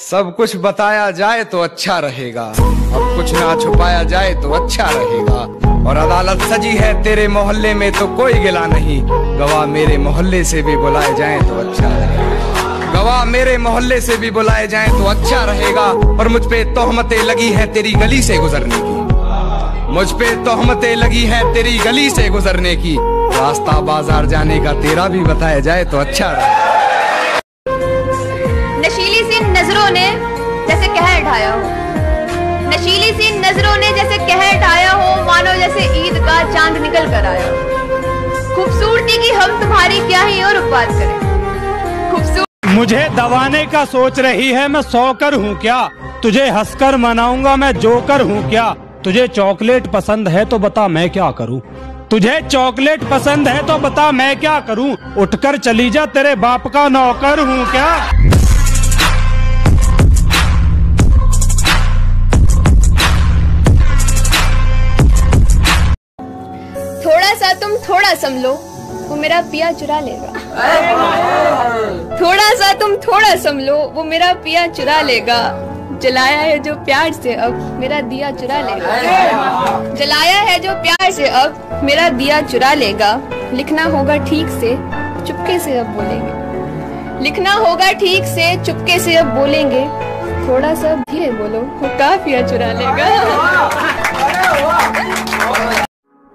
सब कुछ बताया जाए तो अच्छा रहेगा। अब कुछ ना छुपाया जाए तो अच्छा रहेगा। और अदालत सजी है तेरे मोहल्ले में तो कोई गिला नहीं। गवाह मेरे मोहल्ले से भी बुलाए जाए तो अच्छा रहेगा। गवाह मेरे मोहल्ले से भी बुलाए जाए तो अच्छा रहेगा। और मुझ पे तोहमतें लगी है तेरी गली से गुजरने की। मुझ पे तोहमतें लगी है तेरी गली से गुजरने की। रास्ता बाज़ार जाने का तेरा भी बताया जाए तो अच्छा रहेगा। नज़रों ने जैसे कहर ढाया हो। नशीली सी नज़रों ने जैसे कहर ढाया हो, मानो जैसे ईद का चाँद निकल कर आया हो। खूबसूरती की हम तुम्हारी क्या ही और बात करें? खूबसूरती मुझे दबाने का सोच रही है, मैं सोकर हूँ क्या? तुझे हंसकर मनाऊँगा, मैं जोकर हूँ क्या? तुझे चॉकलेट पसंद है तो बता मैं क्या करूँ? तुझे चॉकलेट पसंद है तो बता मैं क्या करूँ? उठकर चली जा, तेरे बाप का नौकर हूँ क्या? थोड़ा समलो वो मेरा पिया चुरा लेगा। थोड़ा सा तुम थोड़ा समलो वो मेरा पिया चुरा लेगा। जलाया है जो प्यार से अब, मेरा दिया चुरा लेगा। जलाया है जो प्यार से अब, मेरा दिया चुरा लेगा। लिखना होगा ठीक से, चुपके से अब बोलेंगे। लिखना होगा ठीक से, चुपके से अब बोलेंगे। थोड़ा सा धीरे बोलो, वो काफिया चुरा लेगा?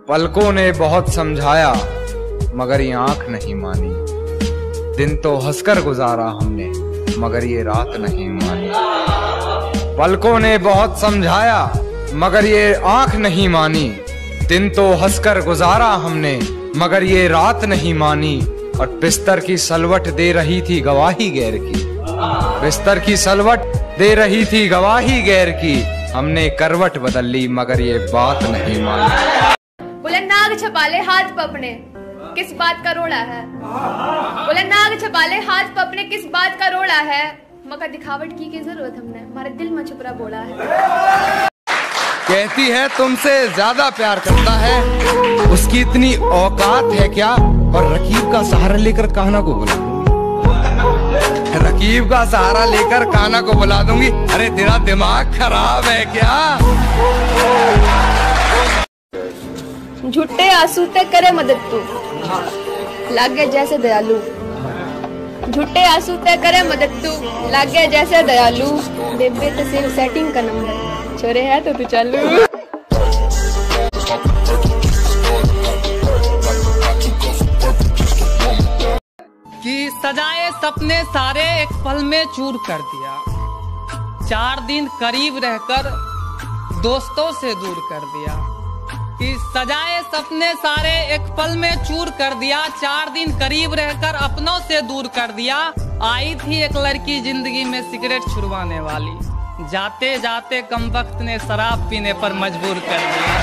पलकों ने बहुत समझाया, मगर ये आँख नहीं मानी। दिन तो हंसकर गुजारा हमने, मगर ये रात नहीं मानी। पलकों ने बहुत समझाया, मगर ये आँख नहीं मानी। दिन तो हंसकर गुजारा हमने, मगर ये रात नहीं मानी। और बिस्तर की सलवट दे रही थी गवाही गैर की। बिस्तर की सलवट दे रही थी गवाही गैर की। हमने करवट बदल ली, मगर ये बात नहीं मानी। नाग छपाले हाथ पपने। किस बात का रोड़ा है? बोले, नाग छपाले हाथ पपने, किस बात का रोड़ा है? मगर दिखावट की की ज़रूरत हमने? हमारे दिल में छुपरा बोला है। कहती है, तुमसे ज़्यादा प्यार करता है। उसकी इतनी औकात है क्या? और रकीब का सहारा लेकर कान्हा को बुला रकीब का सहारा लेकर काना को बुला दूँगी। अरे, तेरा दिमाग खराब है क्या? झूठे आँसू ते करे मदद तू। लागे जैसे दयालु। झूठे आँसू ते करे मदद तू। लागे जैसे दयालु। बेबे तो सिर्फ़ सेटिंग का नंबर छोरे है तो तू चालू। कि सजाए सपने सारे एक पल में चूर कर दिया। चार दिन करीब रहकर दोस्तों से दूर कर दिया। कि सजाए सपने सारे एक पल में चूर कर दिया। चार दिन करीब रहकर अपनों से दूर कर दिया। आई थी एक लड़की ज़िंदगी में सिगरेट छुड़वाने वाली। जाते जाते कम वक्त ने शराब पीने पर मजबूर कर दिया।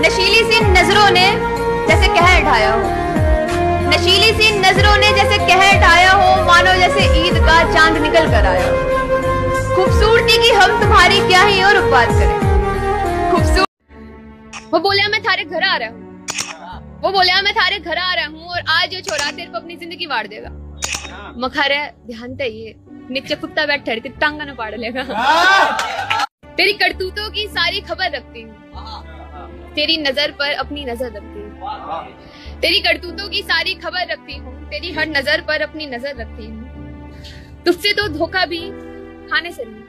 नशीली सी नज़रों ने जैसे कहर ढाया हो। नशीली सी नज़रों ने जैसे कहर ढाया हो, मानो जैसे ईद का चाँद निकल कर आया हो। खूबसूरती की हम तुम्हारी क्या ही और बात करें? खूबसूरत वो बोले, मैं थारे घर आ रहा हूँ। वो बोले, मैं थारे घर आ रहा हूँ और आज ये छोरा तेरे को अपनी ज़िंदगी वाड़ देगा। मखारे ध्यान ते ये नीचे कुत्ता बैठा है, तेरी टांगा ना पाड़ लेगा। तेरी करतूतों की सारी खबर रखती हूँ। तेरी नज़र पर अपनी नज़र रखती हूँ। तेरी करतूतों की सारी खबर रखती हूँ। तेरी हर नज़र पर अपनी नज़र रखती हूँ। तुझसे तो धोखा भी खाने से नहीं।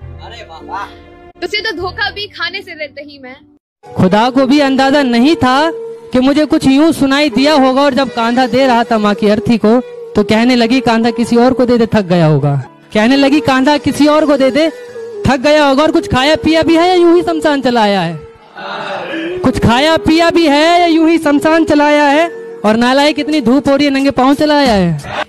तुझसे तो धोखा भी खाने से ही मैं। खुदा को भी अंदाज़ा नहीं था कि मुझे कुछ यूँ सुनाई दिया होगा और जब कांधा दे रहा था माँ की अर्थी को तो कहने लगी कांधा किसी और को दे दे थक गया होगा। कहने लगी कांधा किसी और को दे दे थक गया होगा और कुछ खाया पिया भी है या यूँ ही शमशान चलाया है? कुछ खाया पिया भी है या यूँ ही शमशान चलाया है? और नालायक इतनी धूप हो रही है नंगे पाँव चलाया है?